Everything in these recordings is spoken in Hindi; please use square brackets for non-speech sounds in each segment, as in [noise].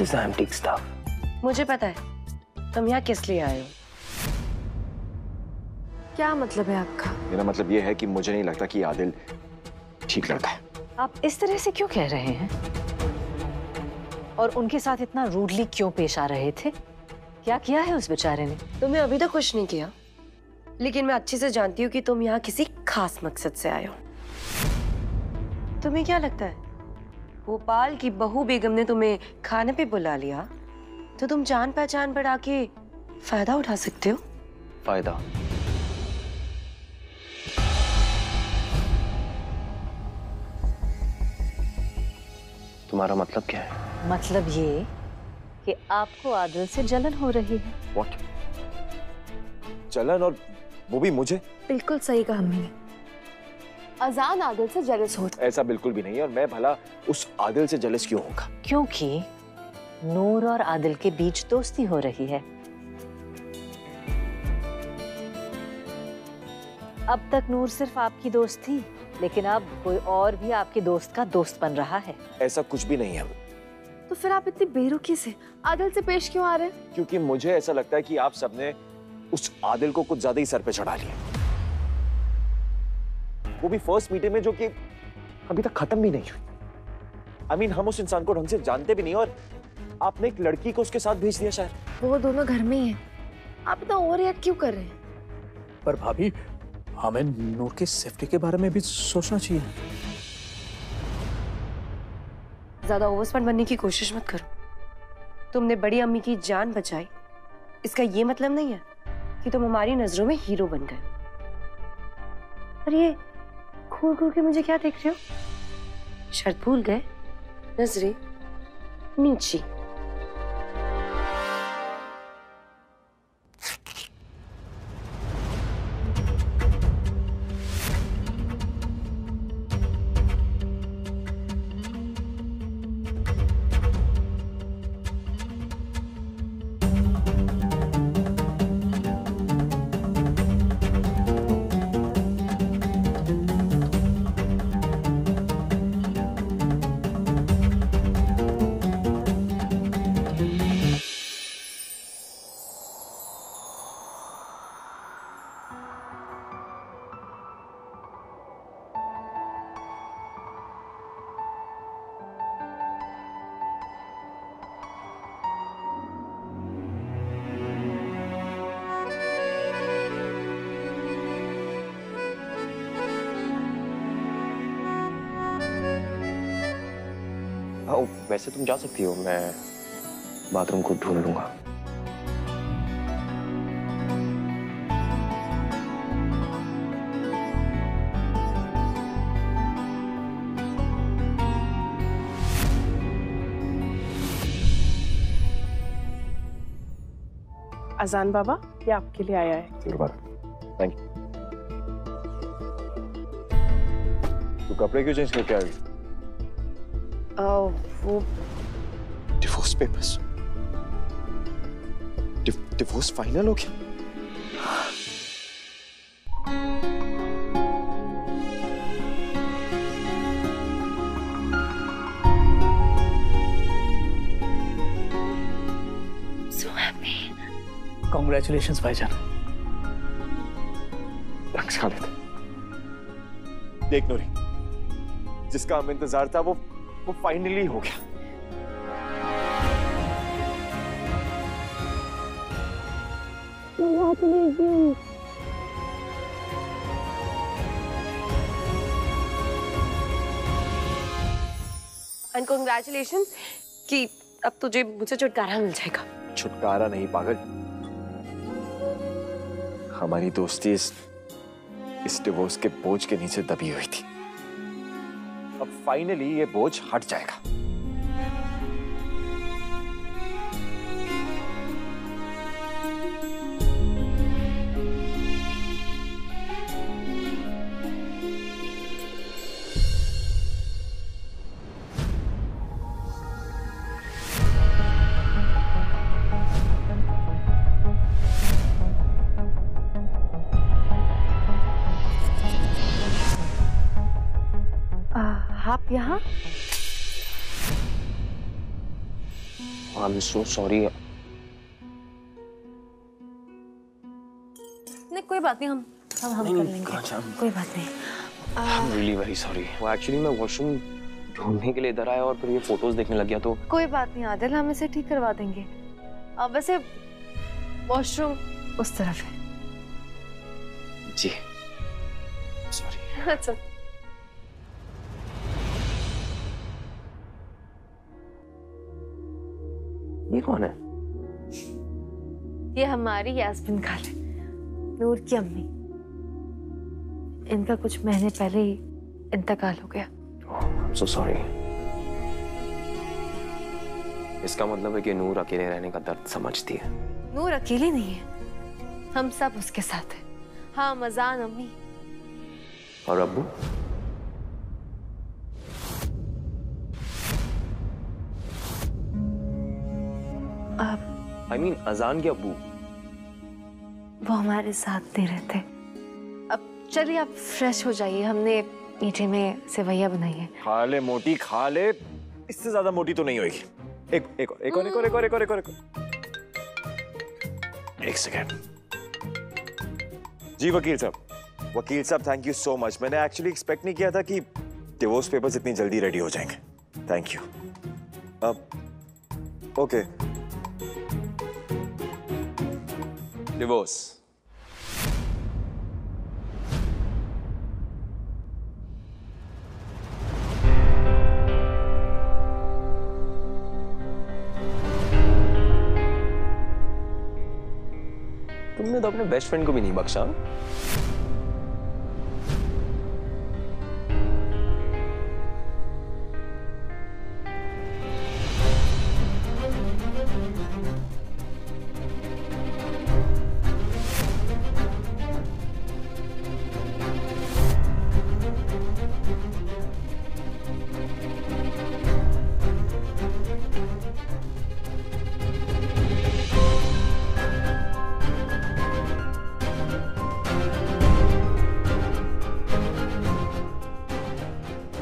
this antique stuff? मुझे पता है। तुम यहाँ किस लिए आए हो? क्या मतलब है आपका? मेरा मतलब ये है कि मुझे नहीं लगता कि आदिल ठीक लड़का है। आप इस तरह से क्यों कह रहे हैं? और उनके साथ इतना रूडली क्यों पेश आ रहे थे? क्या किया है उस बेचारे ने? तुम्हें अभी तक कुछ नहीं किया। लेकिन मैं अच्छे से जानती हूँ कि तुम यहाँ किसी खास मकसद से आए हो। तुम्हें क्या लगता है? भोपाल की बहू बेगम ने तुम्हें खाने पे बुला लिया तो तुम जान पहचान बढ़ा के फ़ायदा उठा सकते हो? फ़ायदा। तुम्हारा मतलब क्या है? मतलब ये कि आपको आदिल से जलन हो रही है। व्हाट चलन और वो भी मुझे? बिल्कुल सही कहा हमने। अजान आदिल से जलस होता ऐसा बिल्कुल भी नहीं है और मैं भला उस आदिल से जलस क्यों होगा क्योंकि नूर और आदिल के बीच दोस्ती हो रही है। अब तक नूर सिर्फ़ आपकी दोस्त थी लेकिन अब कोई और भी आपके दोस्त का दोस्त बन रहा है। ऐसा कुछ भी नहीं है तो फिर आप इतनी बेरुखी से आदिल से पेश क्यों आ रहे हैं? क्योंकि मुझे ऐसा लगता है कि आप सबने उस आदिल को कुछ ज़्यादा ही सर पे चढ़ा लिया। वो भी फ़र्स्ट मीटिंग में जो कि अभी तक खत्म भी नहीं हुई। आई I मीन mean, हम उस इंसान को ढंग से जानते भी नहीं और आपने एक लड़की को उसके साथ भेज दिया शायद। वो दोनों घर में ही हैं। आप इतना ओवर रिएक्ट क्यों कर रहे हैं? पर भाभी हमें नूर की सेफ्टी के बारे में भी सोचना चाहिए। ज़्यादा ओवरस्मार्ट बनने की कोशिश मत करो। तुमने बड़ी अम्मी की जान बचाई। इसका ये मतलब नहीं है कि तुम हमारी नज़रों में हीरो बन गए। और ये घूर घूर के मुझे क्या देख रहे हो? शर्त भूल गए। नजरे। नीची। वैसे तुम जा सकती हो मैं बाथरूम को ढूंढ लूँगा। अजान बाबा ये आपके लिए आया है। थैंक यू तू कपड़े क्यों चेंज करके आ गई वो डिवोर्स पेपर्स डिवोर्स फाइनल हो गया कॉन्ग्रेचुलेशन भाईजान थैंक्स खालिद देख नूरी जिसका हम इंतज़ार था वो वो फाइनली हो गया। एंड कॉन्ग्रेचुलेशन कि अब तुझे मुझे छुटकारा मिल जाएगा। छुटकारा नहीं पागल। हमारी दोस्ती इस इस डिवोर्स के बोझ के नीचे दबी हुई थी। फाइनली ये बोझ हट जाएगा। यहाँ? आई एम सो सॉरी नहीं कोई बात नहीं हम हम हम कर लेंगे। कोई बात नहीं। I am really very sorry वो एक्चुअली मैं वॉशरूम ढूँढने के लिए इधर आया और फिर ये फ़ोटोज़ देखने लग गया तो कोई बात नहीं आदिल हम इसे ठीक करवा देंगे। अब वैसे वॉशरूम उस तरफ़ है। जी। सॉरी [laughs] अच्छा। कौन है? ये हमारी यास्मिन खाला नूर की अम्मी। इनका कुछ महीने पहले ही इंतकाल हो गया। आई एम सो सॉरी इसका मतलब है कि नूर अकेले रहने का दर्द समझती है। नूर अकेली नहीं है। हम सब उसके साथ हैं। हाँ मजान अम्मी। और अब्बू? अब आई मीन अजान के अब्बू वो हमारे साथ नहीं रहते अब चलिए आप फ्रेश हो जाइए। हमने मीठे में सेवैया बनाई है। खा ले मोटी खा ले इससे ज़्यादा मोटी तो नहीं होगी एक एक और एक और एक और एक और एक और एक और एक और। एक सेकेंड जी वकील साहब। वकील साहब थैंक यू सो मच मैंने एक्चुअली एक्सपेक्ट नहीं किया था कि डिवोर्स पेपर्स इतनी जल्दी रेडी हो जाएँगे। थैंक यू अब ओके डिवोर्स तुमने तो अपने बेस्ट फ्रेंड को भी नहीं बख्शा।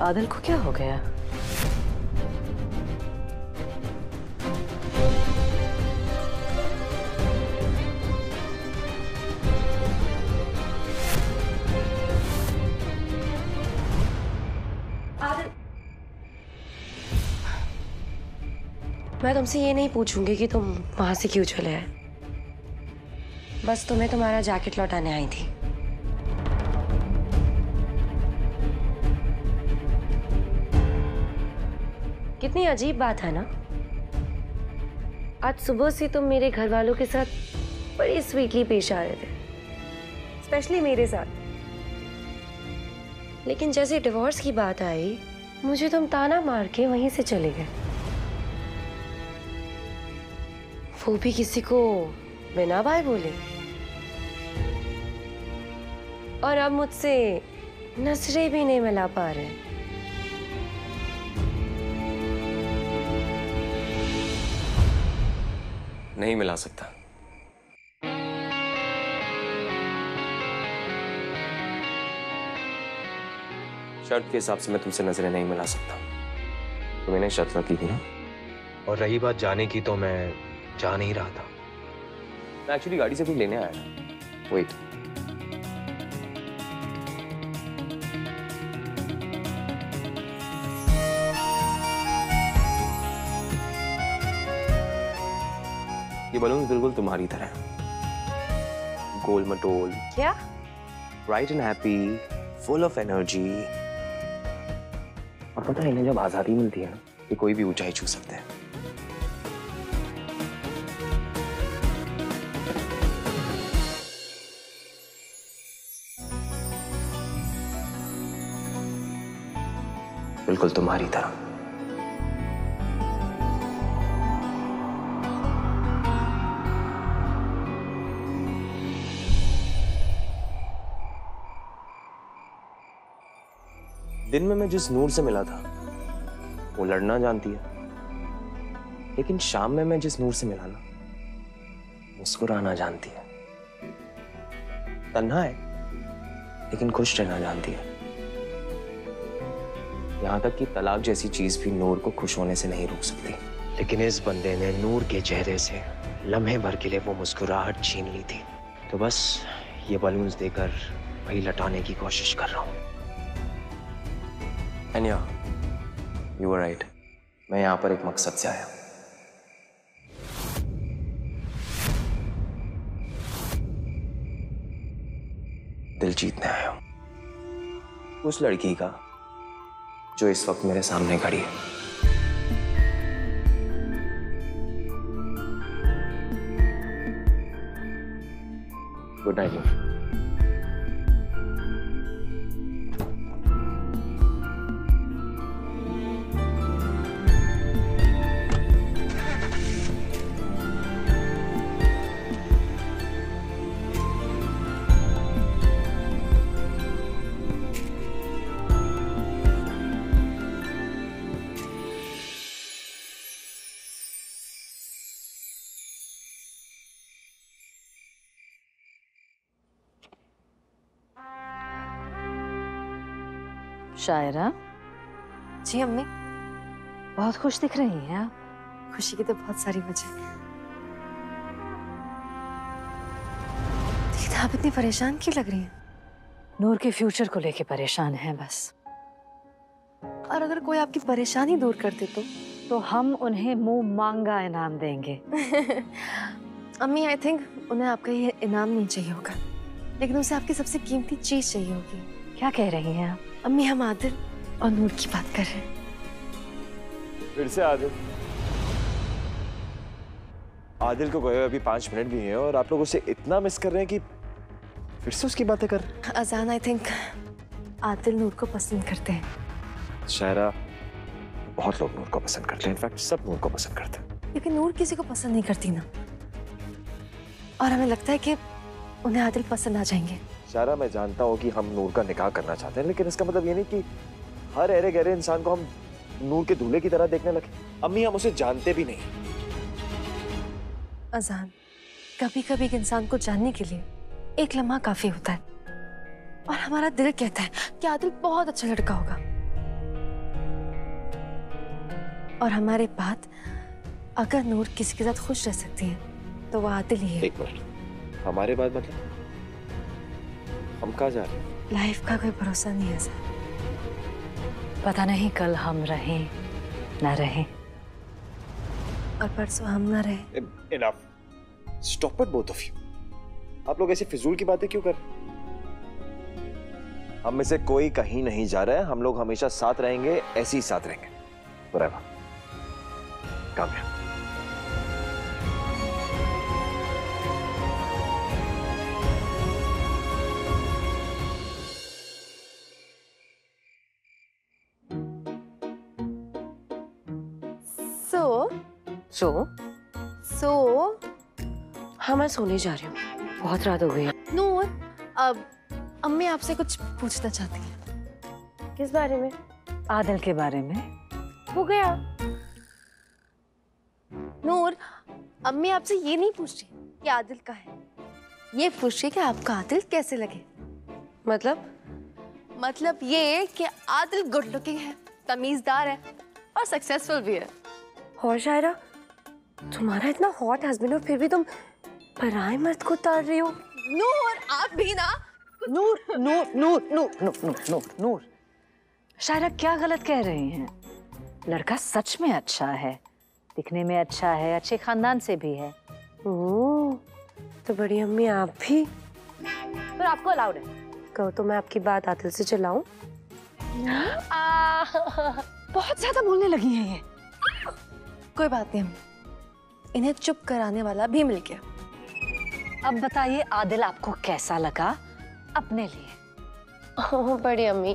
आदिल को क्या हो गया? मैं तुमसे ये नहीं पूछूँगी कि तुम वहाँ से क्यों चले आए। बस तुम्हें तुम्हारा जैकेट लौटाने आई थी। कितनी अजीब बात है ना? आज सुबह से तुम मेरे घर वालों के साथ बड़ी स्वीटली पेश आ रहे थे। स्पेशली मेरे साथ। लेकिन जैसे डिवोर्स की बात आई, मुझे तुम ताना मार के वहीं से चले गए। वो भी किसी को बिना बाय बोले। और अब मुझसे नज़रें भी नहीं मिला पा रहे। नहीं मिला सकता। शर्त के हिसाब से मैं तुमसे नज़रें नहीं मिला सकता। तो मैंने शर्त रखी थी ना? और रही बात जाने की तो मैं जा नहीं रहा था। मैं एक्चुअली गाड़ी से भी लेने आया। था वेट ये बलून बिल्कुल तुम्हारी तरह। गोल मटोल। क्या? Bright and happy full of energy और पता है इन्हें जब आज़ादी मिलती है ना ये कोई भी ऊंचाई छू सकते हैं। बिल्कुल तुम्हारी तरह। दिन में मैं जिस नूर से मिला था, वो लड़ना जानती है। लेकिन शाम में मैं जिस नूर से मिला ना मुस्कुराना जानती है। तन्हा है, लेकिन खुश रहना जानती है। यहाँ तक कि तलाक जैसी चीज़ भी नूर को खुश होने से नहीं रोक सकती। लेकिन इस बंदे ने नूर के चेहरे से लम्हे भर के लिए वो मुस्कुराहट छीन ली थी। तो बस ये बलून्स देकर वही लटाने की कोशिश कर रहा हूँ। एनिया यू आर राइट मैं यहाँ पर एक मकसद से आया दिल जीतने आया हूँ। उस लड़की का, जो इस वक्त मेरे सामने खड़ी है। गुड नाइट शायरा जी अम्मी। बहुत खुश दिख रही हैं आप। खुशी की तो बहुत सारी वजह है। लेकिन आप इतनी परेशान क्यों लग रही हैं? नूर के फ्यूचर को लेके परेशान हैं बस। और अगर कोई आपकी परेशानी दूर कर दे तो? तो हम उन्हें मुँह मांगा इनाम देंगे। [laughs] अम्मी आई थिंक उन्हें आपका ये इनाम नहीं चाहिए होगा। लेकिन उसे आपकी सबसे कीमती चीज़ चाहिए होगी। क्या कह रही हैं आप? अम्मी हम आदिल और नूर की बात कर रहे हैं। फिर से आदिल। आदिल को गए अभी पाँच मिनट भी हैं और आप लोग उसे इतना मिस कर रहे हैं कि फिर से उसकी बातें कर। अजान आई थिंक आदिल नूर को पसंद करते हैं। शायरा बहुत लोग नूर को पसंद करते हैं। इनफैक्ट सब नूर को पसंद करते हैं। लेकिन नूर किसी को पसंद नहीं करती ना। और हमें लगता है कि उन्हें आदिल पसंद आ जाएँगे। शायरा मैं जानता हूँ कि हम नूर का निकाह करना चाहते हैं लेकिन इसका मतलब ये नहीं कि हर अरे गहरे इंसान को हम नूर के दूल्हे की तरह देखने लगे। अम्मी हम उसे जानते भी नहीं। अजान कभी कभी एक इंसान को जानने के लिए एक लम्हा काफ़ी होता है। और हमारा दिल कहता है कि आदिल बहुत अच्छा लड़का होगा। और हमारे बाद अगर नूर किसी के साथ खुश रह सकती है तो वो आदिल ही है। एक मिनट। हमारे बाद मतलब? हम कहाँ जा रहे हैं? लाइफ का कोई भरोसा नहीं है सर। पता नहीं कल हम रहें ना रहें। और परसों हम ना रहे। Enough stop it both of you आप लोग ऐसी फिजूल की बातें क्यों कर रहे? हम में से कोई कहीं नहीं जा रहा है। हम लोग हमेशा साथ रहेंगे ऐसे ही साथ रहेंगे। forever. Come सो सो हाँ मैं सोने जा रही हूँ। बहुत रात हो गई। है नूर अब अम्मी आपसे कुछ पूछना चाहती है। किस बारे में? आदिल के बारे में। हो गया। नूर अम्मी आपसे ये नहीं पूछ रही कि आदिल का है। ये पूछ रही कि आपका आदिल कैसे लगे? मतलब? मतलब ये कि आदिल गुड लुकिंग है तमीजदार है और सक्सेसफुल भी है। और शायरा तुम्हारा इतना हॉट हस्बैंड और फिर भी तुम पराए मर्द को उतार रही हो। नूर आप भी ना। नूर नूर नूर नूर नूर नूर नूर नूर। शायरा क्या गलत कह रही हैं? लड़का सच में अच्छा है दिखने में अच्छा है अच्छे खानदान से भी है। ओह, तो बड़ी अम्मी आप भी? पर आपको अलाउड है। कहो तो मैं आपकी बात आदिल से चलाऊं बहुत ज़्यादा बोलने लगी है ये। कोई बात नहीं अम्मी। इन्हें चुप कराने वाला भी मिल गया। अब बताइए आदिल आपको कैसा लगा? अपने लिए। ओह, बड़ी अम्मी।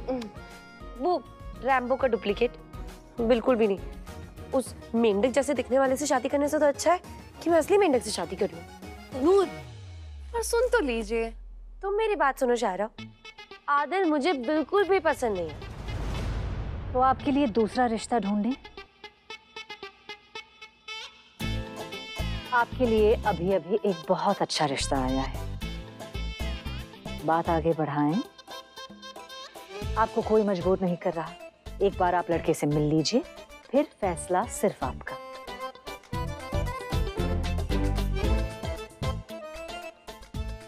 वो रैम्बो का डुप्लीकेट। बिल्कुल भी नहीं। उस मेंढक जैसे दिखने वाले से शादी करने से तो अच्छा है कि मैं असली मेंढक से शादी कर लूँ। नूर पर सुन तो लीजिए। तुम मेरी बात सुनो शायरा। आदिल मुझे बिल्कुल भी पसंद नहीं है। तो आपके लिए दूसरा रिश्ता ढूंढें। आपके लिए अभी अभी एक बहुत अच्छा रिश्ता आया है। बात आगे बढ़ाएँ। आपको कोई मजबूर नहीं कर रहा। एक बार आप लड़के से मिल लीजिए फिर फैसला सिर्फ़ आपका।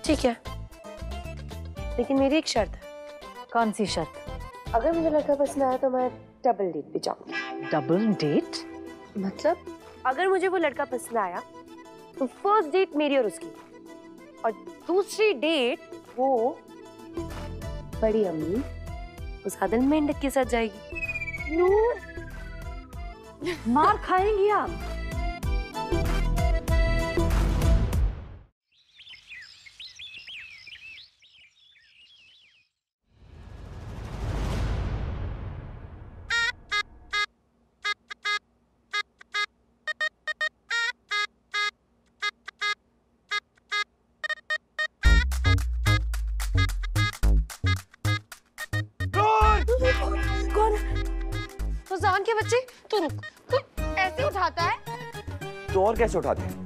ठीक है। लेकिन मेरी एक शर्त कौन सी शर्त? अगर मुझे लड़का पसंद आया तो मैं डबल डेट पे जाऊँगी। डबल डेट मतलब अगर मुझे वो लड़का पसंद आया तो फ़र्स्ट डेट मेरी और उसकी। और दूसरी डेट वो बड़ी अम्मी उस आदल मेंढक के साथ जाएगी। नूर मार खाएँगी आप। के बच्चे? तू रुक। तू ऐसे उठाता है? तो और कैसे उठाते हैं?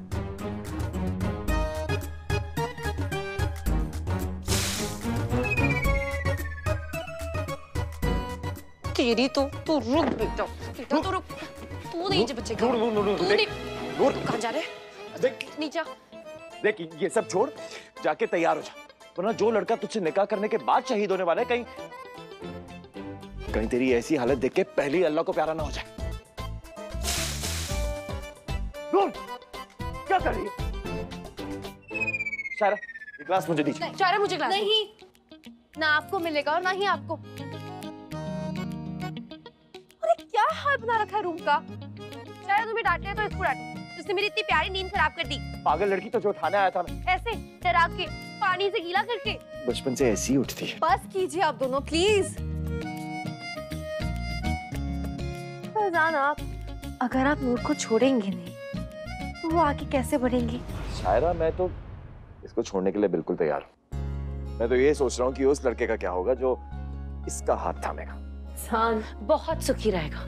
तेरी तो तू रुक बेटा। बेटा तू रुक। तू नहीं जे बच्चे नूर तू नहीं नूर तू कहाँ जा रहे देख। नीचे। देख ये सब छोड़ जाके तैयार हो जा। वरना जो लड़का तुझसे निकाह करने के बाद शहीद होने वाला है कहीं कहीं तेरी ऐसी हालत देख के पहले ही अल्लाह को प्यारा ना हो जाए। क्या कर रही है? शायरा ग्लास मुझे दीजिए। जा मुझे क्लास नहीं ना आपको मिलेगा और ना ही आपको। अरे क्या हाल बना रखा है रूम का? शायद तुम्हें डांट तो इसको डांटो। उसने मेरी इतनी प्यारी नींद खराब कर दी। पागल लड़की तो जो उठाने आया था मैं। ऐसे डरा के पानी से गीला करके। बचपन से ऐसी उठती है। बस कीजिए आप दोनों प्लीज़ फैजान आप। अगर आप नूर को छोड़ेंगे नहीं तो वो आगे कैसे बढ़ेंगी? शायरा मैं तो इसको छोड़ने के लिए बिल्कुल तैयार हूँ। मैं तो ये सोच रहा हूँ कि उस लड़के का क्या होगा जो इसका हाथ थामेगा। सान बहुत सुखी रहेगा।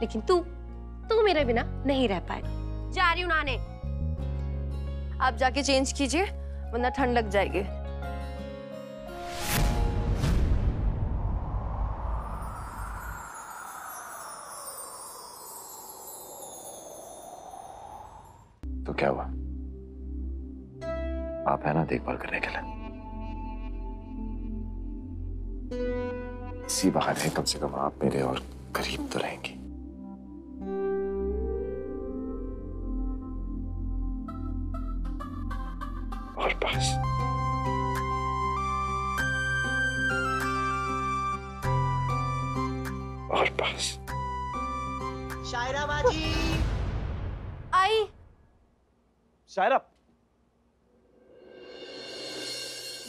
लेकिन तू तू मेरे बिना नहीं रह पाएगा। जा रही हूँ नहाने। आप जाके चेंज कीजिए वरना ठंड लग जाएगी। तो क्या हुआ? आप है ना देखभाल करने के लिए? इसी बहाने कम से कम आप मेरे और करीब तो रहेंगी।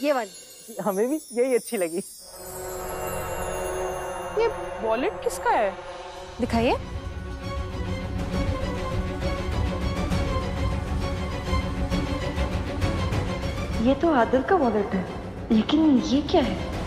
ये वाली। हमें भी यही अच्छी लगी। ये वॉलेट किसका है? दिखाइए। ये तो आदिल का वॉलेट है। लेकिन ये क्या है?